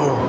Oh.